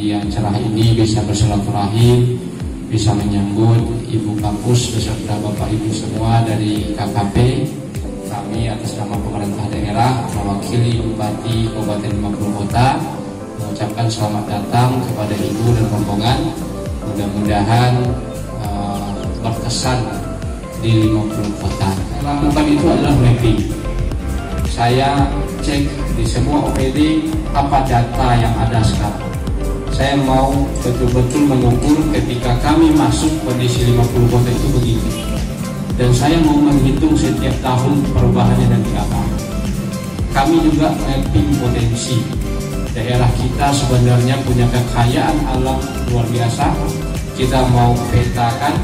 di acara ini bisa bersilaturahim, bisa menyambut ibu kampus beserta bapak ibu semua dari KKP kami atas nama pemerintah daerah mewakili Bupati Kabupaten 50 Kota mengucapkan selamat datang kepada ibu dan rombongan mudah-mudahan uh, berkesan di 50 kota. Yang lakukan itu adalah mapping. Saya cek di semua OPD apa data yang ada sekarang. Saya mau betul-betul mengukur ketika kami masuk kondisi 50 kota itu begini. Dan saya mau menghitung setiap tahun perubahannya nanti apa. Kami juga mapping potensi. Daerah kita sebenarnya punya kekayaan alam luar biasa. Kita mau petakan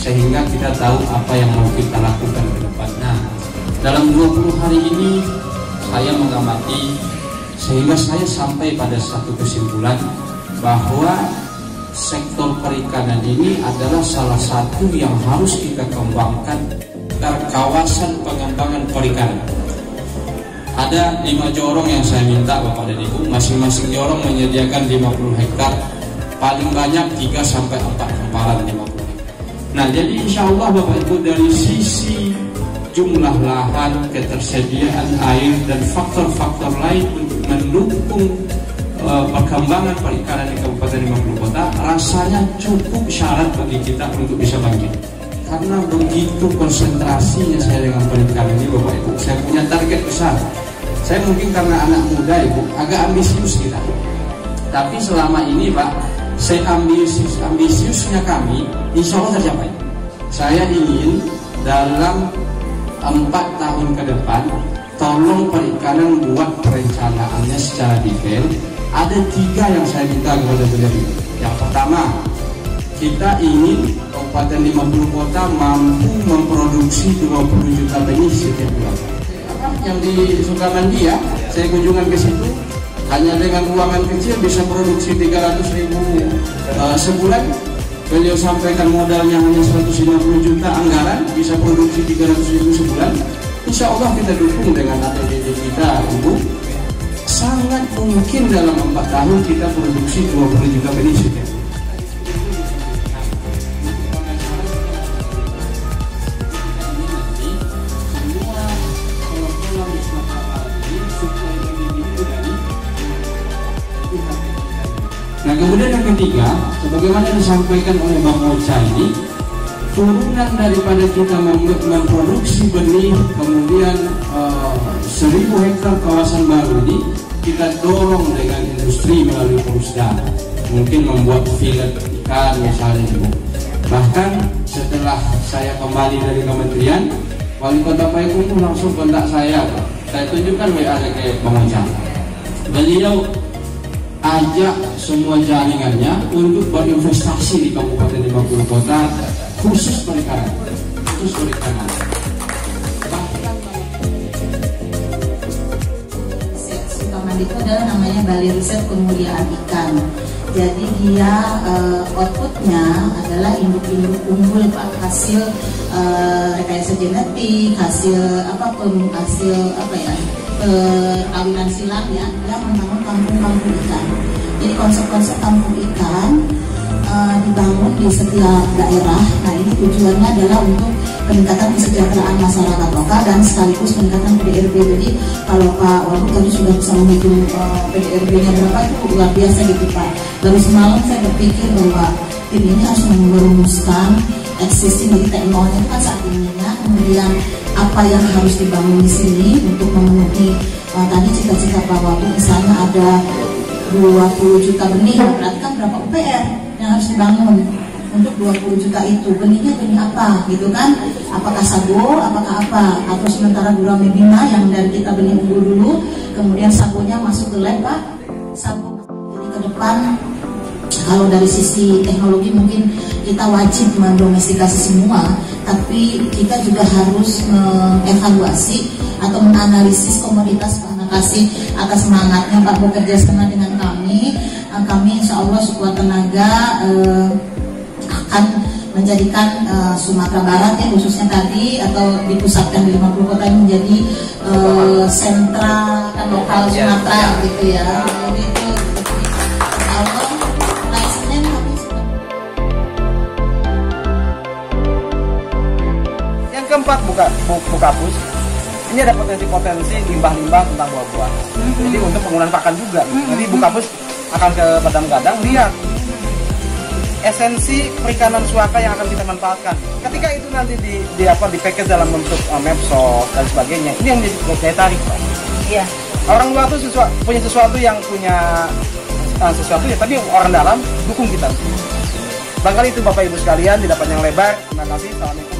sehingga kita tahu apa yang mau kita lakukan ke depan. Nah, dalam 20 hari ini saya mengamati sehingga saya sampai pada satu kesimpulan bahwa sektor perikanan ini adalah salah satu yang harus kita kembangkan kawasan pengembangan perikanan. Ada lima jorong yang saya minta Bapak dan Ibu, masing-masing jorong menyediakan 50 hektar, paling banyak 3 sampai 4 hamparan 50 hektar. Nah, jadi insya Allah Bapak Ibu dari sisi jumlah lahan, ketersediaan air dan faktor-faktor lain untuk mendukung uh, perkembangan perikanan di Kabupaten 50 Kota rasanya cukup syarat bagi kita untuk bisa bangkit. Karena begitu konsentrasinya saya dengan perikanan ini Bapak Ibu, saya punya target besar. Saya mungkin karena anak muda Ibu, agak ambisius kita. Tapi selama ini Pak, saya ambisius, ambisiusnya kami, insya Allah tercapai. Saya ingin dalam empat tahun ke depan, tolong perikanan buat perencanaannya secara detail. Ada tiga yang saya minta kepada beliau. Yang pertama, kita ingin Kabupaten 50 Kota mampu memproduksi 20 juta benih setiap bulan. Apa yang di Sukamandi ya, saya kunjungan ke situ, hanya dengan ruangan kecil bisa produksi 300 ribu uh, sebulan. Beliau sampaikan modalnya hanya 150 juta anggaran bisa produksi 300 ribu sebulan. Insya Allah kita dukung dengan APBD kita ibu sangat mungkin dalam 4 tahun kita produksi 20 juta benih setiap Nah kemudian yang ketiga, sebagaimana disampaikan oleh Bang Ocha ini, turunan daripada kita memproduksi benih, kemudian uh, seribu hektar kawasan baru ini, kita dorong dengan industri melalui Pusda. Mungkin membuat filet ikan misalnya ibu. Bahkan setelah saya kembali dari kementerian, wali kota Payakumbuh langsung kontak saya. Saya tunjukkan WA ke Bang Ocha. Beliau ajak semua jaringannya untuk berinvestasi di Kabupaten 50 Kota khusus perikanan khusus perikanan Itu adalah namanya Balai Riset Kemuliaan Ikan jadi dia uh, outputnya adalah induk-induk unggul pak hasil uh, rekayasa genetik hasil apa hasil apa ya perkawinan silang ya yang membangun kampung-kampung ikan. Jadi konsep-konsep kampung ikan uh, dibangun di setiap daerah. Nah ini tujuannya adalah untuk peningkatan kesejahteraan masyarakat lokal dan sekaligus peningkatan PDRB. Jadi kalau Pak Wagub tadi sudah bisa menghitung uh, PDRB-nya berapa itu luar biasa gitu Pak. Baru semalam saya berpikir bahwa tim ini harus merumuskan existing dari teknologi kan saat ini ya, kemudian apa yang harus dibangun di sini untuk memenuhi uh, tadi cita-cita Pak Wagub misalnya ada 20 juta benih berarti kan berapa UPR yang harus dibangun untuk 20 juta itu. Benihnya benih apa gitu kan? Apakah sago apakah apa? Atau sementara gurame bima yang dari kita benih unggul dulu kemudian sagonya masuk ke lab Pak? Sago jadi ke depan. Kalau dari sisi teknologi mungkin kita wajib mendomestikasi semua, tapi kita juga harus mengevaluasi atau menganalisis komunitas Pak. Kasih atas semangatnya Pak bekerja sama dengan ini uh, kami insya Allah sekuat tenaga uh, akan menjadikan uh, Sumatera Barat ya khususnya tadi atau dipusatkan di 50 kota menjadi uh, sentra kan lokal ya, Sumatera ya, ya. gitu ya. Yang keempat buka bu, buka pus ini ada potensi-potensi limbah-limbah tentang buah-buah. Jadi untuk penggunaan pakan juga. Jadi bukapus akan ke badan gadang lihat esensi perikanan suaka yang akan kita manfaatkan. Ketika itu nanti di, di apa di package dalam bentuk uh, mapsos dan sebagainya, ini yang menjadi daya tarik, Pak. Iya. Orang luar tuh sesuatu, punya sesuatu yang punya uh, sesuatu ya, tapi orang dalam dukung kita. Barangkali itu Bapak Ibu sekalian, tidak panjang lebar. Terima kasih. Assalamualaikum.